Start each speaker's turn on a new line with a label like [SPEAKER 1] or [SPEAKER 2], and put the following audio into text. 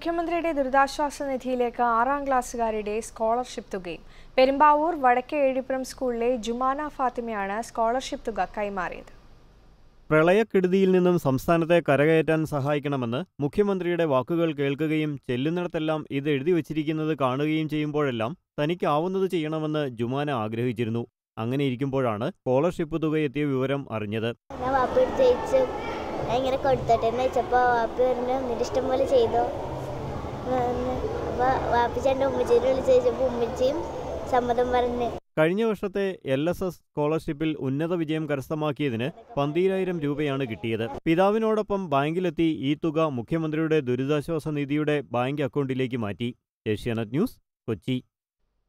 [SPEAKER 1] മുഖ്യമന്ത്രിയുടെ ദുരിതാശ്വാസ നിധിയിലേക്ക് ആറാം ക്ലാസ്സുകാരുടെ സ്കോളർഷിപ്പ് തുകയും പെരുമ്പാവൂർ വടക്കേ ഏഴിപ്പുറം സ്കൂളിലെ ജുമാന ഫാത്തിമയാണ് സ്കോളർഷിപ്പ് തുക കൈമാറിയത്.
[SPEAKER 2] പ്രളയക്കെടുതിയിൽ നിന്നും സംസ്ഥാനത്തെ കരകയറ്റാൻ സഹായിക്കണമെന്ന് മുഖ്യമന്ത്രിയുടെ വാക്കുകൾ കേൾക്കുകയും ചെല്ലുന്നിടത്തെല്ലാം ഇത് എഴുതി വച്ചിരിക്കുന്നത് കാണുകയും ചെയ്യുമ്പോഴെല്ലാം തനിക്കാവുന്നത് ചെയ്യണമെന്ന് ജുമാന ആഗ്രഹിച്ചിരുന്നു. അങ്ങനെ ഇരിക്കുമ്പോഴാണ് സ്കോളർഷിപ്പ് തുക എത്തിയ വിവരം അറിഞ്ഞത്.
[SPEAKER 3] ഇങ്ങനെ കൊടുത്തോട്ടെ എന്ന് വെച്ചപ്പോൾ വാപ്പി പറഞ്ഞു നിന്റെ ഇഷ്ടം പോലെ ചെയ്തോ.
[SPEAKER 2] കഴിഞ്ഞ വർഷത്തെ എൽ എസ് എസ് സ്കോളർഷിപ്പിൽ ഉന്നത വിജയം കരസ്ഥമാക്കിയതിന് പന്തീരായിരം രൂപയാണ് കിട്ടിയത്. പിതാവിനോടൊപ്പം ബാങ്കിലെത്തി ഈ തുക മുഖ്യമന്ത്രിയുടെ ദുരിതാശ്വാസ നിധിയുടെ ബാങ്ക് അക്കൗണ്ടിലേക്ക് മാറ്റി. ഏഷ്യാനെറ്റ് ന്യൂസ് കൊച്ചി.